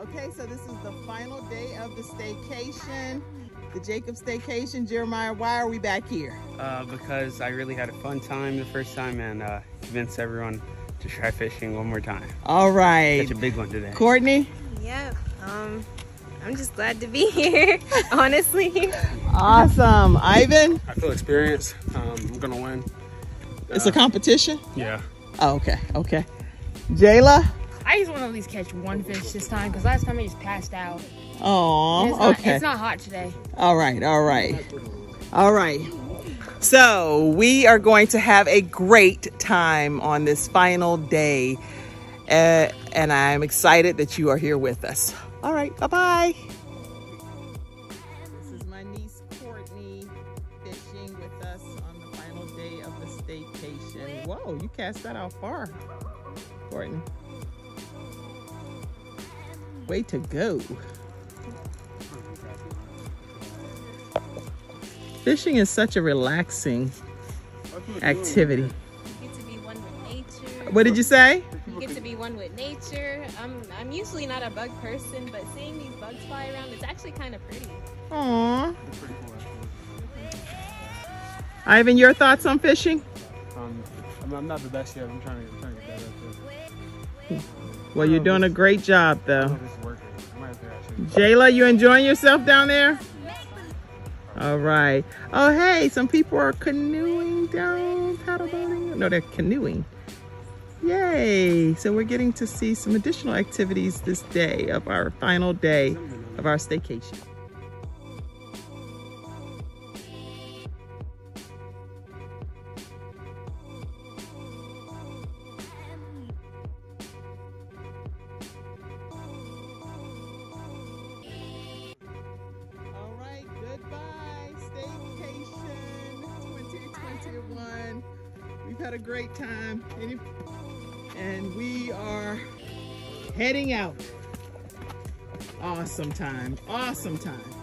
Okay, so this is the final day of the staycation, the Jacob staycation. Jeremiah, why are we back here? Uh, because I really had a fun time the first time and uh, convinced everyone to try fishing one more time. All right. Such a big one today. Courtney? Yep. Um, I'm just glad to be here, honestly. Awesome. Ivan? I feel experienced. Um, I'm gonna win. It's a competition? Yeah. Oh, okay, okay. Jayla? I just want to at least catch one fish this time because last time I just passed out. Oh, And it's not, okay. It's not hot today. All right, all right. All right. So we are going to have a great time on this final day. Uh, and I'm excited that you are here with us. All right, bye-bye. This is my niece Courtney fishing with us on the final day of the staycation. Whoa, you cast that out far, Courtney. Way to go. Fishing is such a relaxing activity. You get to be one with nature. What did you say? You get to be one with nature. I'm, I'm usually not a bug person, but seeing these bugs fly around, it's actually kind of pretty. Aww. Ivan, your thoughts on fishing? I'm, I'm not the best yet. I'm trying to, I'm trying to get better at this. Well, you're doing a great job, I don't know though. if this is working. I might have to actually. Jayla, you enjoying yourself down there? All right. Oh, hey, some people are canoeing down, paddle boating. No, they're canoeing. Yay. So we're getting to see some additional activities this day of our final day of our staycation. Had a great time, and we are heading out. Awesome time, awesome time.